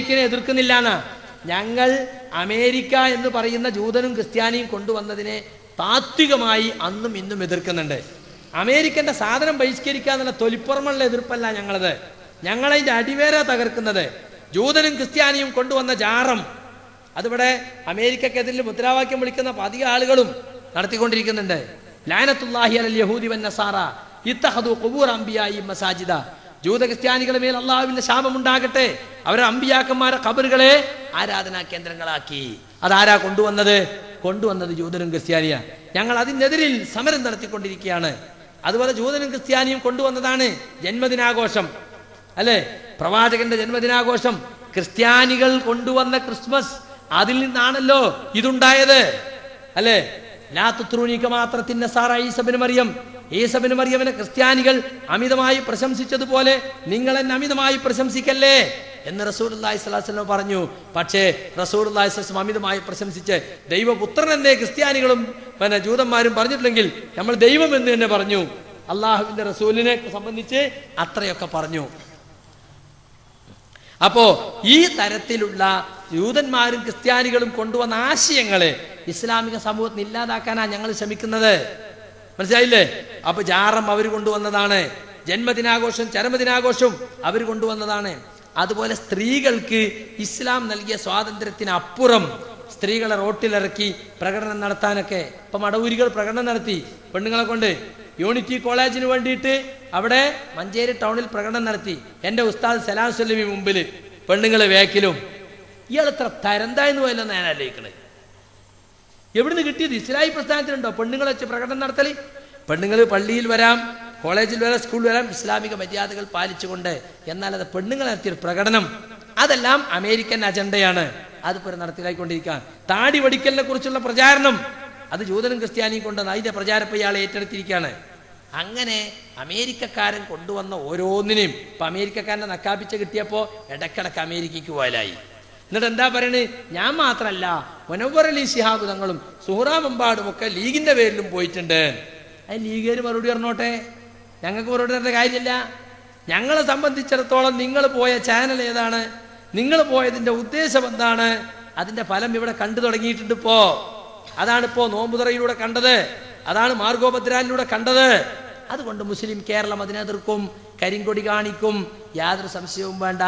അമേരിക്കനെ എതിർക്കുന്നില്ല ഞങ്ങൾ അമേരിക്ക എന്ന് പറയുന്ന ജൂതനും ക്രിസ്ത്യാനിയും കൊണ്ടുവന്നതിനെ താത്വികമായി അന്നും ഇന്നും എതിർക്കുന്നുണ്ട്. അമേരിക്കന്റെ സാധനം ബഹിഷ്കരിക്കുക എന്നുള്ള തൊലിപ്പുറമുള്ള എതിർപ്പല്ല ഞങ്ങളത്. ഞങ്ങളതിന്റെ അടിവേര തകർക്കുന്നത്. ജൂതനും ക്രിസ്ത്യാനിയും കൊണ്ടുവന്ന ജാറം. അതിവിടെ അമേരിക്കക്കെതിരിൽ മുദ്രാവാക്യം വിളിക്കുന്ന പതിക ആളുകളും നടത്തിക്കൊണ്ടിരിക്കുന്നുണ്ട്. ലാനത്തുല്ലാഹി അലൽ യഹൂദി വൻ നസാറ. ഇത്തഹദു ഖുബൂർ അംബിയായി മസാജിദ. ജൂത ക്രിസ്ത്യാനികളുടെ മേൽ അള്ളാഹുവിന്റെ ശാപമുണ്ടാകട്ടെ. അവരെ അമ്പിയാക്കന്മാരെ കബറുകളെ ആരാധനാ കേന്ദ്രങ്ങളാക്കി. അതാരാ കൊണ്ടുവന്നത്? കൊണ്ടുവന്നത് ജൂതനും ക്രിസ്ത്യാനിയ. ഞങ്ങൾ അതിനെതിരിൽ സമരം നടത്തിക്കൊണ്ടിരിക്കുകയാണ്. അതുപോലെ ജൂതനും ക്രിസ്ത്യാനിയും കൊണ്ടുവന്നതാണ് ജന്മദിനാഘോഷം. അല്ലേ? പ്രവാചകന്റെ ജന്മദിനാഘോഷം. ക്രിസ്ത്യാനികൾ കൊണ്ടുവന്ന ക്രിസ്മസ് അതിൽ നിന്നാണല്ലോ ഇതുണ്ടായത്. അല്ലേ? ലാത്തുത്രൂനിക്ക് മാത്രത്തിന്റെ സാറ ഈസബിന് മറിയം ഈസബിന് മറിയവനെ ക്രിസ്ത്യാനികൾ അമിതമായി പ്രശംസിച്ചതുപോലെ നിങ്ങൾ എന്നെ അമിതമായി പ്രശംസിക്കല്ലേ? എന്ന് റസൂർ അള്ളാഹി സ്വലാസ്ലം പറഞ്ഞു. പക്ഷേ റസൂർ അള്ളാഹി അമിതമായി പ്രശംസിച്ച് ദൈവപുത്രൻ എന്നേ ക്രിസ്ത്യാനികളും പിന്നെ ജൂതന്മാരും പറഞ്ഞിട്ടില്ലെങ്കിൽ നമ്മൾ ദൈവം എന്ന് തന്നെ പറഞ്ഞു. അള്ളാഹുവിന്റെ റസൂലിനെ സംബന്ധിച്ച് അത്രയൊക്കെ പറഞ്ഞു. അപ്പോ ഈ തരത്തിലുള്ള ജൂതന്മാരും ക്രിസ്ത്യാനികളും കൊണ്ടുവന്ന ആശയങ്ങളെ ഇസ്ലാമിക സമൂഹത്തിന് ഇല്ലാതാക്കാനാണ് ഞങ്ങൾ ശ്രമിക്കുന്നത്. മനസ്സിലായില്ലേ? അപ്പൊ ജാറം അവർ കൊണ്ടുവന്നതാണ്. ജന്മദിനാഘോഷം ചരമദിനാഘോഷം അവർ കൊണ്ടുവന്നതാണ്. അതുപോലെ സ്ത്രീകൾക്ക് ഇസ്ലാം നൽകിയ സ്വാതന്ത്ര്യത്തിന് അപ്പുറം സ്ത്രീകളെ റോട്ടിലിറക്കി പ്രകടനം നടത്താനൊക്കെ. ഇപ്പൊ മടവൂരികൾ പ്രകടനം നടത്തി. പെണ്ണുങ്ങളെ കൊണ്ട് യൂണിറ്റി കോളേജിന് വേണ്ടിയിട്ട് അവിടെ മഞ്ചേരി ടൗണിൽ പ്രകടനം നടത്തി. എന്റെ ഉസ്താദ് സലാം സല്ലമി മുമ്പിൽ പെണ്ണുങ്ങളെ വേക്കിലും. ഇയാൾ എത്ര തരന്തായെന്ന് പോയല്ലെന്ന് ഞാൻ ആലോചിക്കണേ. എവിടുന്ന് കിട്ടിയത്? ഇസ്ലായി പ്രസ്ഥാനത്തിലുണ്ടോ? പെണ്ണുങ്ങളെ വെച്ച് പ്രകടനം നടത്തൽ പെണ്ണുങ്ങൾ പള്ളിയിൽ വരാം കോളേജിൽ വരാം സ്കൂളിൽ വരാം ഇസ്ലാമിക മര്യാദകൾ പാലിച്ചുകൊണ്ട് എന്നാൽ അത് പെണ്ണുങ്ങൾ നടത്തിയൊരു പ്രകടനം. അതെല്ലാം അമേരിക്കൻ അജണ്ടയാണ്. അത് അതിപ്പോൾ നടത്തിലായിക്കൊണ്ടിരിക്കുക താടി വടിക്കലിനെ കുറിച്ചുള്ള പ്രചാരണം. അത് ജൂതനും ക്രിസ്ത്യാനിയും കൊണ്ടുവന്ന അതിന്റെ പ്രചാരപ്പ് ഇയാൾ ഏറ്റെടുത്തിരിക്കുകയാണ്. അങ്ങനെ അമേരിക്കക്കാരൻ കൊണ്ടുവന്ന ഓരോന്നിനെയും ഇപ്പൊ അമേരിക്കക്കാരനെ നക്കാപ്പിച്ച കിട്ടിയപ്പോ ഇടക്കിടക്ക് അമേരിക്കയ്ക്ക് പോലായി എന്നിട്ട് എന്താ പറയണേ? ഞാൻ മാത്രല്ല മുനവറലി ശിഹാബ് തങ്ങളും സുഹറാമെമ്പാടും ഒക്കെ ലീഗിന്റെ പേരിലും പോയിട്ടുണ്ട്. അത് ലീഗുകാർ മറുപടി പറഞ്ഞോട്ടെ? ഞങ്ങൾക്ക് മറുപടി തരേണ്ട കാര്യമില്ല. ഞങ്ങളെ സംബന്ധിച്ചിടത്തോളം നിങ്ങൾ പോയ ചാനൽ ഏതാണ്? നിങ്ങൾ പോയതിന്റെ ഉദ്ദേശം എന്താണ്? അതിന്റെ ഫലം ഇവിടെ കണ്ടു തുടങ്ങിയിട്ടുണ്ട് ഇപ്പോ. അതാണ് ഇപ്പോ നോമ്പുതറയിലൂടെ കണ്ടത്. അതാണ് മാർഗോപദ്രാനിലൂടെ കണ്ടത്. അതുകൊണ്ട് മുസ്ലിം കേരളം അതിനെതിർക്കും കരിങ്കൊടി കാണിക്കും. യാതൊരു സംശയവും വേണ്ട.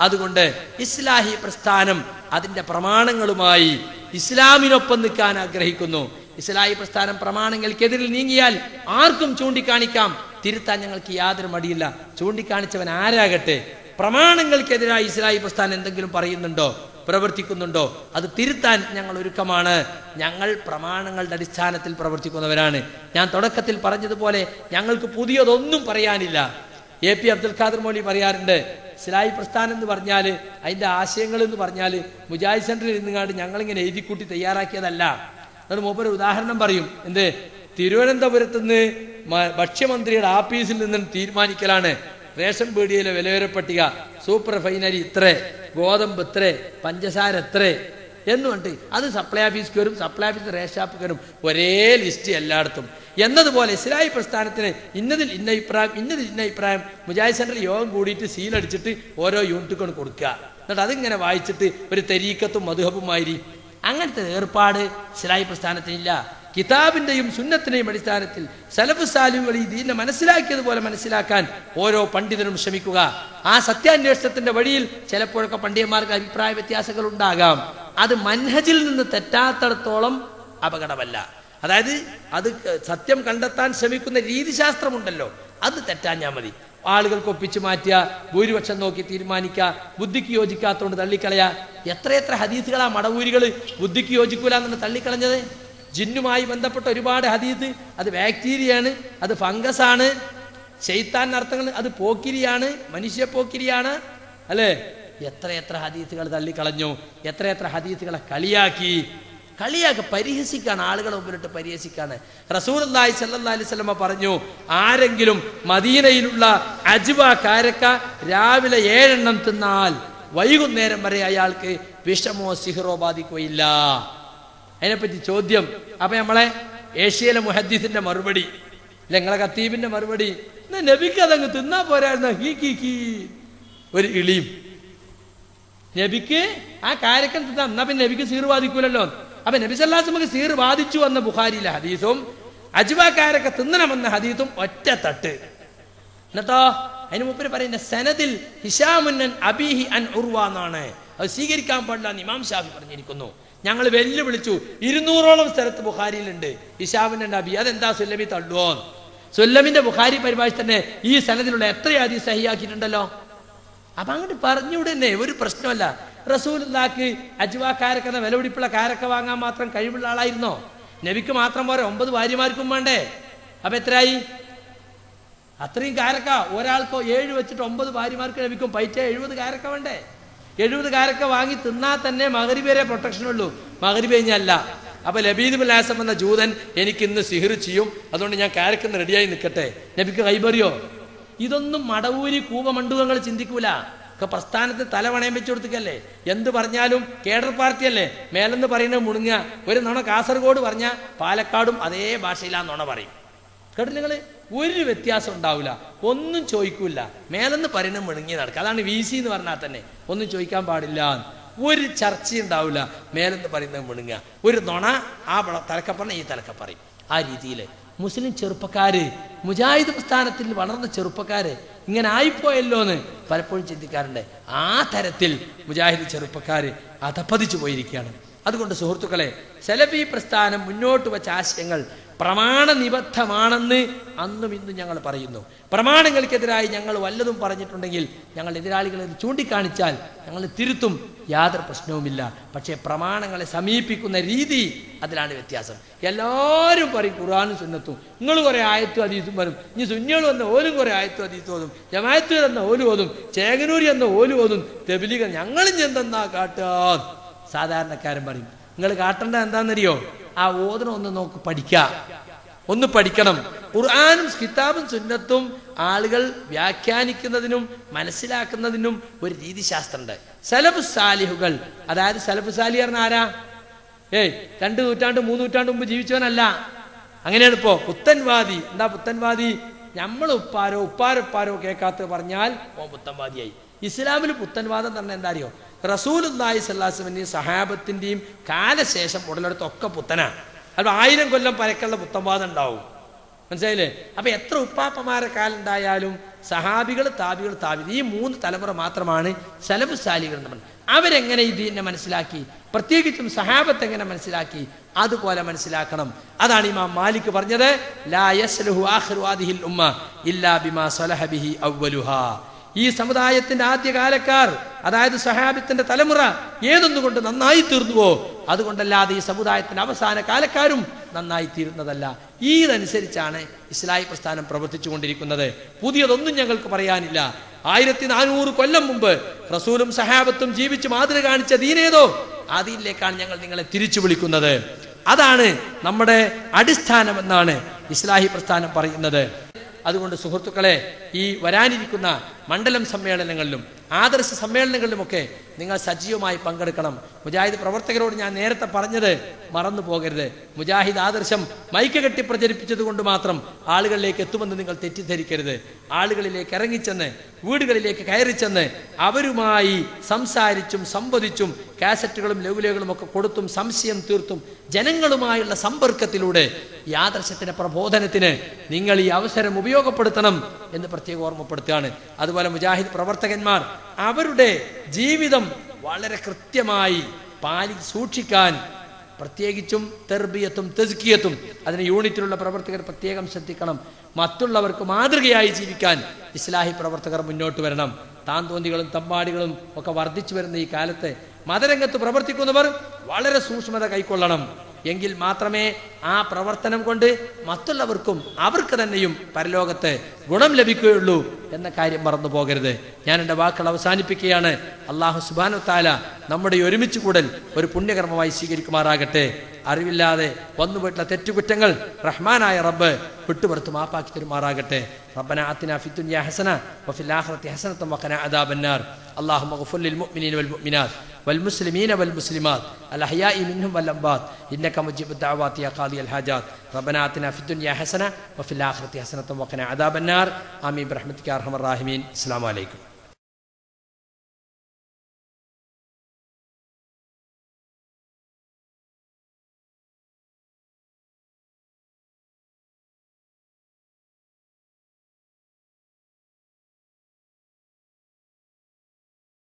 അതുകൊണ്ട് ഇസ്ലാഹി പ്രസ്ഥാനം അതിന്റെ പ്രമാണങ്ങളുമായി ഇസ്ലാമിനൊപ്പം നിൽക്കാൻ ആഗ്രഹിക്കുന്നു. ഇസ്ലാഹി പ്രസ്ഥാനം പ്രമാണങ്ങൾക്കെതിരിൽ നീങ്ങിയാൽ ആർക്കും ചൂണ്ടിക്കാണിക്കാം. തിരുത്താൻ ഞങ്ങൾക്ക് യാതൊരു മടിയില്ല. ചൂണ്ടിക്കാണിച്ചവൻ ആരാകട്ടെ? പ്രമാണങ്ങൾക്കെതിരായി ഇസ്ലാഹി പ്രസ്ഥാനം എന്തെങ്കിലും പറയുന്നുണ്ടോ? പ്രവർത്തിക്കുന്നുണ്ടോ? അത് തിരുത്താൻ ഞങ്ങൾ ഒരുക്കമാണ്. ഞങ്ങൾ പ്രമാണങ്ങളുടെ അടിസ്ഥാനത്തിൽ പ്രവർത്തിക്കുന്നവരാണ്. ഞാൻ തുടക്കത്തിൽ പറഞ്ഞതുപോലെ ഞങ്ങൾക്ക് പുതിയതൊന്നും പറയാനില്ല. എ പി അബ്ദുൽ ഖാദർ മൗലി പറയാറുണ്ട് ഇസ്ലാഹി പ്രസ്ഥാനം എന്ന് പറഞ്ഞാൽ അതിന്റെ ആശയങ്ങൾ എന്ന് പറഞ്ഞാൽ മുജാഹിദ് സെന്ററിൽ ഇരുന്നുകാണ്ട് ഞങ്ങളിങ്ങനെ എഴുതിക്കൂട്ടി തയ്യാറാക്കിയതല്ല. എന്നിട്ട് മൂപ്പര് ഉദാഹരണം പറയും എന്ത്? തിരുവനന്തപുരത്ത് നിന്ന് ഭക്ഷ്യമന്ത്രിയുടെ ആഫീസിൽ നിന്നും തീരുമാനിക്കലാണ് റേഷൻ പീടികയിലെ വിലവര പട്ടിക സൂപ്പർ ഫൈനരി ഇത്ര ഗോതമ്പ് ഇത്ര പഞ്ചസാര എത്ര എന്ന് പറഞ്ഞിട്ട് അത് സപ്ലൈ ഓഫീസ് കയറും സപ്ലൈ ഓഫീസ് റേഷൻ ഷാപ്പ് കയറും ഒരേ ലിസ്റ്റ് എല്ലായിടത്തും. എന്നതുപോലെ ഇസ്ലായി പ്രസ്ഥാനത്തിന് ഇന്നതിൽ ഇന്ന അഭിപ്രായം ഇന്നതിൽ ഇന്ന അഭിപ്രായം മുജാഹിദ് സെന്ററിൽ യോഗം കൂടിയിട്ട് സീലടിച്ചിട്ട് ഓരോ യൂണിറ്റുകൾ കൊടുക്കുക. എന്നിട്ട് അതിങ്ങനെ വായിച്ചിട്ട് ഒരു തെരീക്കത്തും മധുഹബുമായിരി. അങ്ങനത്തെ ഏർപ്പാട് ഇസ്ലാഹി പ്രസ്ഥാനത്തിനില്ല. കിതാബിന്റെയും സുന്നത്തിന്റെയും അടിസ്ഥാനത്തിൽ സലഫ് സാലുകൾ ഈ ദീനെ മനസ്സിലാക്കിയതുപോലെ മനസ്സിലാക്കാൻ ഓരോ പണ്ഡിതനും ശ്രമിക്കുക. ആ സത്യാന്വേഷണത്തിന്റെ വഴിയിൽ ചിലപ്പോഴൊക്കെ പണ്ഡിതന്മാർക്ക് അഭിപ്രായ വ്യത്യാസങ്ങൾ ഉണ്ടാകാം. അത് മൻഹജിൽ നിന്ന് തെറ്റാത്തടത്തോളം അപകടമല്ല. അതായത് അത് സത്യം കണ്ടെത്താൻ ശ്രമിക്കുന്ന രീതിശാസ്ത്രമുണ്ടല്ലോ. അത് തെറ്റാഞ്ഞാൽ മതി. ആളുകൾക്ക് ഒപ്പിച്ചു മാറ്റുക ഭൂരിപക്ഷം നോക്കി തീരുമാനിക്കുക ബുദ്ധിക്ക് യോജിക്കാത്തതുകൊണ്ട് തള്ളിക്കളയുക. എത്രയെത്ര ഹദീസുകളാ മടവൂരികൾ ബുദ്ധിക്ക് യോജിക്കൂല എന്നാണ് തള്ളിക്കളഞ്ഞത്? ജിന്നുമായി ബന്ധപ്പെട്ട ഒരുപാട് ഹദീസ്. അത് ബാക്ടീരിയയാണ് അത് ഫംഗസ് ആണ് ചെയ്ത്താൻ അർത്ഥങ്ങൾ അത് പോക്കിരിയാണ് മനുഷ്യ പോക്കിരിയാണ് അല്ലേ? എത്രയെത്ര ഹദീസുകൾ തള്ളിക്കളഞ്ഞു എത്രയെത്ര ഹദീസുകളെ കളിയാക്കി. കളിയാക്കി പരിഹസിക്കാണ് ആളുകളെ മുമ്പിലിട്ട് പരിഹസിക്കാണ്. റസൂലി അലൈഹി സ്വലമ പറഞ്ഞു ആരെങ്കിലും മദീനയിലുള്ള അജ്വ കാരക്ക രാവിലെ ഏഴെണ്ണം തിന്നാൽ വൈകുന്നേരം വരെ അയാൾക്ക് വിഷമോ സിഹറോ ബാധിക്കുകയില്ല. അതിനെപ്പറ്റി ചോദ്യം. അപ്പൊ നമ്മളെ ഏഷ്യയിലെ മുഹദ്ദീസിന്റെ മറുപടി നിങ്ങളെ കത്തീബിന്റെ മറുപടി നബിക്ക് അതങ്ങ് തിന്നാ പോരായിരുന്നു? ഒരു ഇളിയും. നബിക്ക് ആ കാര്യക്കൻ തിന്നാം എന്നാ പിന്നെ നബിക്ക് സീർ ബാധിക്കൂലല്ലോ അപ്പൊ നബി സല്ലാസ്മക്ക് സീർ ബാധിച്ചു എന്ന ബുഹാരിയിലെ ഹദീസും അജ്വാക്കാരൊക്കെ തിന്നണമെന്ന ഹദീസും ഒറ്റ തട്ട്. എന്നിട്ടോ? അതിന് മുപ്പര് പറയുന്ന സനദിൽ ഹിഷാമുന്നൻ അബീഹി അൻ ഉർവ എന്നാണ്. അത് സ്വീകരിക്കാൻ പാടില്ല എന്ന് ഇമാം ഷാഫി പറഞ്ഞിരിക്കുന്നു. ഞങ്ങൾ വെല്ലുവിളിച്ചു. ഇരുന്നൂറോളം സ്ഥലത്ത് ബുഹാരിയിലുണ്ട് ഹിഷാമുന്നൻ അബി. അതെന്താ? സുല്ലമി തള്ളുവോ സുല്ലമിന്റെ ബുഹാരി പരിഭാഷ തന്നെ ഈ സനദിലുള്ള എത്ര സഹിയാക്കിയിട്ടുണ്ടല്ലോ? അപ്പൊ അങ്ങോട്ട് പറഞ്ഞുവിടന്നെ ഒരു പ്രശ്നമല്ല. റസൂലുല്ലാക്ക് അജ്വാ എന്ന വിലപിടിപ്പുള്ള കാരക്ക വാങ്ങാൻ മാത്രം കഴിവുള്ള ആളായിരുന്നോ? നബിക്ക് മാത്രം പോരെ ഒമ്പത് ഭാര്യമാർക്കും വേണ്ടേ? അപ്പൊ എത്രയായി? അത്രയും കാരക്ക ഒരാൾക്കോ ഏഴ് വെച്ചിട്ട് ഒമ്പത് ഭാര്യമാർക്ക് ലഭിക്കും പൈറ്റ എഴുപത് കാരക്ക വേണ്ടേ? എഴുപത് കാരക്ക വാങ്ങി തിന്നാൽ തന്നെ മകരിബേരെ പ്രൊട്ടക്ഷൻ ഉള്ളൂ. മകരി കഴിഞ്ഞല്ല അപ്പൊ ലബീദ് ബിലാസം എന്ന ജൂതൻ എനിക്ക് ഇന്ന് സിഹിർ ചെയ്യും. അതുകൊണ്ട് ഞാൻ കാരക്കിന്ന് റെഡിയായി നിൽക്കട്ടെ. നബിക്ക് കൈബറിയോ ഇതൊന്നും മടവൂരി കൂപമണ്ഡുകങ്ങൾ ചിന്തിക്കൂല. ഒക്കെ പ്രസ്ഥാനത്ത് തല വണയം വെച്ചു കൊടുത്തിക്കല്ലേ? എന്ത് പറഞ്ഞാലും കേഡർ പാർട്ടിയല്ലേ? മേലെന്ന് പറയുന്നത് മുണുങ്ങ ഒരു നുണ കാസർഗോഡ് പറഞ്ഞ പാലക്കാടും അതേ ഭാഷയിലാ നുണ പറയും. കേട്ടില്ല നിങ്ങൾ ഒരു വ്യത്യാസം ഉണ്ടാവില്ല ഒന്നും ചോദിക്കൂല. മേലെന്ന് പറയുന്നത് മുണുങ്ങി നടക്കുക. അതാണ് വി സി എന്ന് പറഞ്ഞാൽ തന്നെ. ഒന്നും ചോദിക്കാൻ പാടില്ല. ഒരു ചർച്ച ഉണ്ടാവില്ല മേലെന്ന് പറയുന്നത് മുണുങ്ങ ഒരു നുണ ആ തലക്കപ്പറഞ്ഞ ഈ തലക്കപ്പറയും. ആ രീതിയിൽ മുസ്ലിം ചെറുപ്പക്കാര് മുജാഹിദ് പ്രസ്ഥാനത്തിൽ വളർന്ന ചെറുപ്പക്കാര് ഇങ്ങനെ ആയിപ്പോയല്ലോ എന്ന് പലപ്പോഴും ചിന്തിക്കാറുണ്ട്. ആ തരത്തിൽ മുജാഹിദ് ചെറുപ്പക്കാര് അധപ്പതിച്ചു പോയിരിക്കുകയാണ്. അതുകൊണ്ട് സുഹൃത്തുക്കളെ സെലഫി പ്രസ്ഥാനം മുന്നോട്ട് വെച്ച ആശയങ്ങൾ പ്രമാണനിബദ്ധമാണെന്ന് അന്നും ഇന്നും ഞങ്ങൾ പറയുന്നു. പ്രമാണങ്ങൾക്കെതിരായി ഞങ്ങൾ വല്ലതും പറഞ്ഞിട്ടുണ്ടെങ്കിൽ ഞങ്ങൾ എതിരാളികളെ ചൂണ്ടിക്കാണിച്ചാൽ ഞങ്ങൾ തിരുത്തും. യാതൊരു പ്രശ്നവുമില്ല. പക്ഷേ പ്രമാണങ്ങളെ സമീപിക്കുന്ന രീതി അതിലാണ് വ്യത്യാസം. എല്ലാവരും പറയും ഖുർആാനും സുന്നത്തും. നിങ്ങൾ കുറെ ആയത്തും അതീസും വരും. ഇനി സുന്യകൾ വന്ന ഓലും കുറെ ആയത്തും അതീസും ഓതും. ജമായത്തൂർ എന്ന ഓലും ഓതും. ചേകനൂരി എന്ന ഓലും ഓതും. തെബിലികൾ ഞങ്ങളും ചെന്തെന്നാ കാട്ടാ? സാധാരണക്കാരൻ പറയും നിങ്ങൾ കാട്ടേണ്ട എന്താണെന്നറിയോ? ആ ഓദനം ഒന്ന് നോക്ക് പഠിക്ക. ഒന്ന് പഠിക്കണം. ഖുർആാനും കിതാബും സുന്നത്തും ആളുകൾ വ്യാഖ്യാനിക്കുന്നതിനും മനസ്സിലാക്കുന്നതിനും ഒരു രീതിശാസ്ത്രമുണ്ട്. സലഫ് സാലിഹുകൾ അതായത് സലഫ് സാലി പറഞ്ഞ ആരാ? ഏയ് രണ്ട് നൂറ്റാണ്ട് മൂന്ന് നൂറ്റാണ്ട് മുമ്പ് ജീവിച്ചവനല്ല. അങ്ങനെയാണ് ഇപ്പോ പുത്തൻവാദി. എന്താ പുത്തൻവാദി? നമ്മൾ ഉപ്പാരോ ഉപ്പാരൊപ്പാരോ കേൾക്കാത്ത പറഞ്ഞാൽ ഓ പുത്തൻവാദിയായി. ഇസ്ലാമിൽ പുത്തൻവാദം തന്നെ എന്താ അറിയോ? റസൂലുല്ലാഹി സല്ലാസ്മിന്റെയും സഹാബത്തിന്റെയും കാലശേഷം ഉടലെടുത്തൊക്കെ പുത്തനാണ് അപ്പോൾ ആയിരം കൊല്ലം പരക്കുള്ള പുത്തൻവാദം ഉണ്ടാവും. മനസ്സിലായില്ലേ? അപ്പൊ എത്ര ഉപ്പാപ്പമാരെ കാലം ഉണ്ടായാലും സഹാബികൾ താബികൾ താബി ഈ മൂന്ന് തലമുറ മാത്രമാണ് സലഫ് സാലികൾ എന്ന് പറഞ്ഞത്. അവരെങ്ങനെ ഇതിനെ മനസ്സിലാക്കി? പ്രത്യേകിച്ചും സഹാബത്ത് എങ്ങനെ മനസ്സിലാക്കി? അതുപോലെ മനസ്സിലാക്കണം. അതാണ് ഇമാം മാലിക് പറഞ്ഞത് ലാ യസ്ലുഹു ആഖിറു ഉമ്മ ഇല്ലാ ബിമാ സലഹബിഹി ബിഹി അവ്വലുഹാ. ഈ സമുദായത്തിന്റെ ആദ്യകാലക്കാർ അതായത് സഹാബിത്തിന്റെ തലമുറ ഏതൊന്നുകൊണ്ട് നന്നായി തീർന്നുവോ? അതുകൊണ്ടല്ലാതെ ഈ സമുദായത്തിന്റെ അവസാന കാലക്കാരും നന്നായി തീരുന്നതല്ല. ഇതനുസരിച്ചാണ് ഇസ്ലാഹി പ്രസ്ഥാനം പ്രവർത്തിച്ചു കൊണ്ടിരിക്കുന്നത് പുതിയതൊന്നും ഞങ്ങൾക്ക് പറയാനില്ല. ആയിരത്തി നാനൂറ് കൊല്ലം മുമ്പ് റസൂലും സഹാബത്തും ജീവിച്ച് മാതൃക കാണിച്ച ദീനേതോ അതിലേക്കാണ് ഞങ്ങൾ നിങ്ങളെ തിരിച്ചു വിളിക്കുന്നത്. അതാണ് നമ്മുടെ അടിസ്ഥാനമെന്നാണ് ഇസ്ലാഹി പ്രസ്ഥാനം പറയുന്നത്. അതുകൊണ്ട് സുഹൃത്തുക്കളെ ഈ വരാനിരിക്കുന്ന മണ്ഡലം സമ്മേളനങ്ങളിലും ആദർശ സമ്മേളനങ്ങളിലുമൊക്കെ നിങ്ങൾ സജീവമായി പങ്കെടുക്കണം. മുജാഹിദ് പ്രവർത്തകരോട് ഞാൻ നേരത്തെ പറഞ്ഞത് മറന്നു പോകരുത്. മുജാഹിദ് ആദർശം മൈക്ക് കെട്ടി പ്രചരിപ്പിച്ചത് കൊണ്ട് മാത്രം ആളുകളിലേക്ക് എത്തുമെന്ന് നിങ്ങൾ തെറ്റിദ്ധരിക്കരുത്. ആളുകളിലേക്ക് ഇറങ്ങിച്ചെന്ന് വീടുകളിലേക്ക് കയറിച്ചെന്ന് അവരുമായി സംസാരിച്ചും സംവദിച്ചും കാസറ്റുകളും ലഘുലേഖകളും ഒക്കെ കൊടുത്തും സംശയം തീർത്തും ജനങ്ങളുമായുള്ള സമ്പർക്കത്തിലൂടെ ഈ ആദർശത്തിന്റെ പ്രബോധനത്തിന് നിങ്ങൾ ഈ അവസരം ഉപയോഗപ്പെടുത്തണം. എന്ന് പ്രത്യേകം ഓർമ്മപ്പെടുത്തുകയാണ്. അതുപോലെ മുജാഹിദ് പ്രവർത്തകന്മാർ അവരുടെ ജീവിതം വളരെ കൃത്യമായി പാലി സൂക്ഷിക്കാൻ പ്രത്യേകിച്ചും തെർബിയത്തും തെസ്കിയത്തും അതിന് യൂണിറ്റിലുള്ള പ്രവർത്തകർ പ്രത്യേകം ശ്രദ്ധിക്കണം. മറ്റുള്ളവർക്ക് മാതൃകയായി ജീവിക്കാൻ ഇസ്ലാഹി പ്രവർത്തകർ മുന്നോട്ട് വരണം. താന്തോന്തികളും തമ്പാടികളും ഒക്കെ വർദ്ധിച്ചു വരുന്ന ഈ കാലത്ത് മതരംഗത്ത് പ്രവർത്തിക്കുന്നവർ വളരെ സൂക്ഷ്മത കൈക്കൊള്ളണം. എങ്കിൽ മാത്രമേ ആ പ്രവർത്തനം കൊണ്ട് മറ്റുള്ളവർക്കും അവർക്ക് തന്നെയും പരലോകത്ത് ഗുണം ലഭിക്കുകയുള്ളൂ എന്ന കാര്യം മറന്നു പോകരുത് ഞാൻ എൻ്റെ വാക്കുകൾ അവസാനിപ്പിക്കുകയാണ് അള്ളാഹു സുബാനു താല നമ്മുടെ ഈ ഒരുമിച്ച് കൂടൽ ഒരു പുണ്യകർമ്മമായി സ്വീകരിക്കുമാറാകട്ടെ അറിവില്ലാതെ വന്നുപോയിട്ടുള്ള തെറ്റുകുറ്റങ്ങൾ റഹ്മാനായ റബ്ബ് വിട്ടുപുറത്ത് മാപ്പാക്കി തരുമാറാകട്ടെ ربنا آتنا في الدنيا حسنة وفي الآخرة حسنة وقنا عذاب النار اللهم اغفر للمؤمنين والمؤمنات والمسلمين والمسلمات. الأحياء منهم والأموات. إنك مجيب الدعوات يا قاضي الحاجات. ربنا آتنا في الدنيا حسنة وفي الآخرة حسنة وقنا عذاب النار. آمين برحمتك يا أرحم الراحمين. السلام عليكم.